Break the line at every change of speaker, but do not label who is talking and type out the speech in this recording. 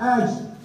Action.